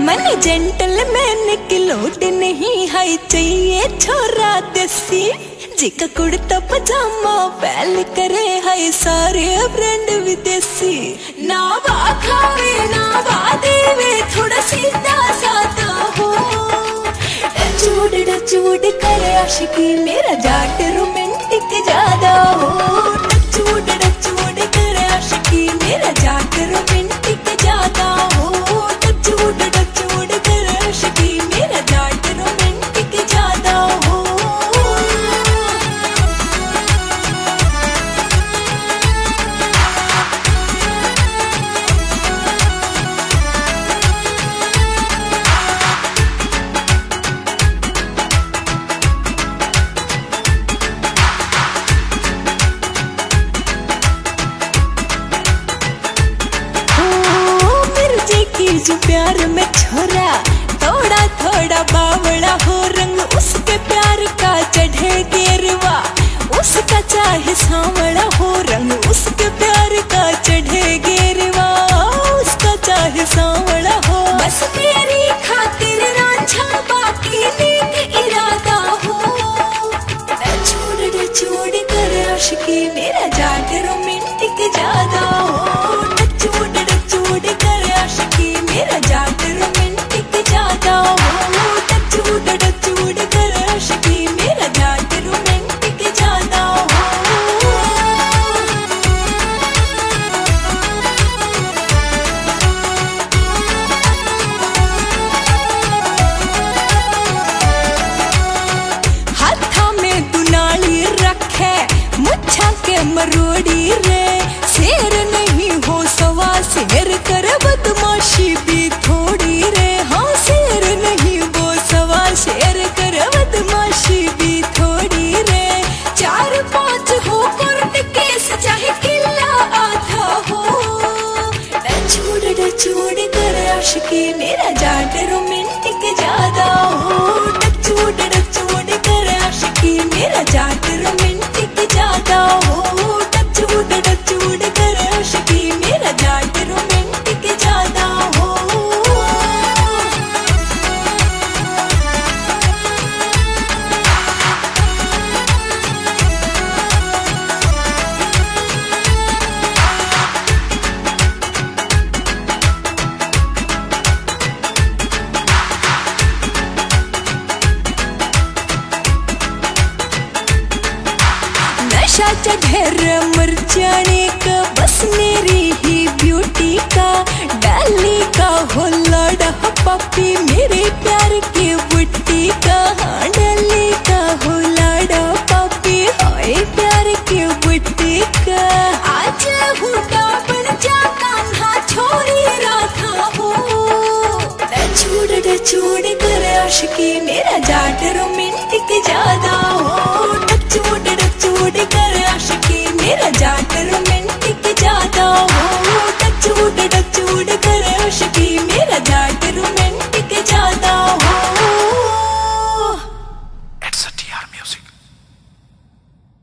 मन जेंटलमैन की लोड नहीं है चाहिए छोरा देसी। जिका कुर्ता पजामा पहल करे है सारे ब्रांड विदेशी। ना खावे ना देवे थोड़ा सीधा साधा हो। डचूड डचूड करे आशिकी मेरा जाट सांवड़ा हो रंग, उसके प्यार का चढ़े गेरवा उसका चाहे सांवड़ा हो। बस मेरी खातिर रांझा बाकी नेक इरादा हो। छोड़ छोड़ कर आशिकी मरोड़ी रे शेर नहीं हो सवा, शेर कर बदमाशी भी थोड़ी रे हाँ शेर नहीं वो सवा, शेर कर बदमाशी भी थोड़ी रे चार पाँच हो कोर्ट केस, चाहे किला आधा हो। डचूड़ डचूड़ कर आशिकी, मेरा जाट चढ़ेर मर जाने का, बस मेरी ही ब्यूटी का। डाली का हो लड़ा पपी मेरे प्यार की बुट्टी का। हाँ डाली का हो लड़ा पपी हाय प्यार की बुट्टी का। आज हुटा बन जा कान्हा छोरी राधा हो। डचूड़ डचूड़ कर आशिकी, मेरा जाट रोमांटिक ज़्यादा